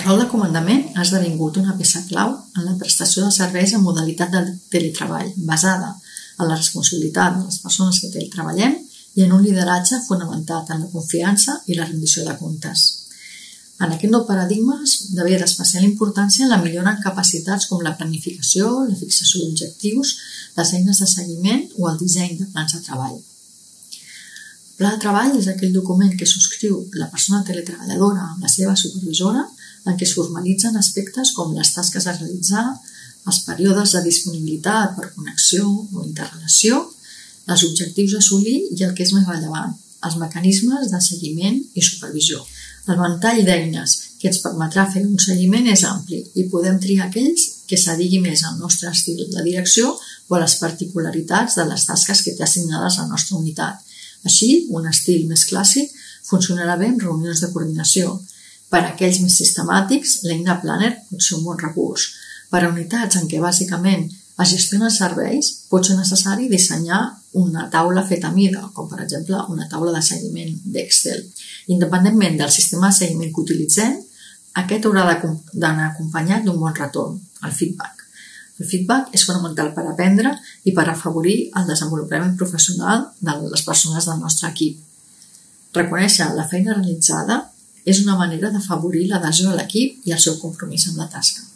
El rol de comandament ha esdevingut una peça clau en la prestació de serveis en modalitat de teletreball, basada en la responsabilitat de les persones que teletreballem i en un lideratge fonamentat en la confiança i la rendició de comptes. En aquest nou paradigma devia d'especial importància la millora en capacitats com la planificació, la fixació d'objectius, les eines de seguiment o el disseny de plans de treball. El pla de treball és aquell document que subscriu la persona teletreballadora amb la seva supervisora en què es formalitzen aspectes com les tasques a realitzar, els períodes de disponibilitat per connexió o interrelació, els objectius a assolir i el que és més rellevant, els mecanismes de seguiment i supervisió. El ventall d'eines que ens permetrà fer un seguiment és ampli i podem triar aquells que s'adigui més al nostre estil de direcció o a les particularitats de les tasques que té assignades a la nostra unitat. Així, un estil més clàssic funcionarà bé en reunions de coordinació. Per a aquells més sistemàtics, l'eina Planner pot ser un bon recurs. Per a unitats en què bàsicament es gestionen serveis, pot ser necessari dissenyar una taula feta a mida, com per exemple una taula de seguiment d'Excel. Independentment del sistema de seguiment que utilitzem, aquest haurà d'anar acompanyat d'un bon retorn, el feedback. El feedback és fonamental per aprendre i per afavorir el desenvolupament professional de les persones del nostre equip. Reconèixer la feina realitzada és una manera d'afavorir l'adhesió a l'equip i el seu compromís amb la tasca.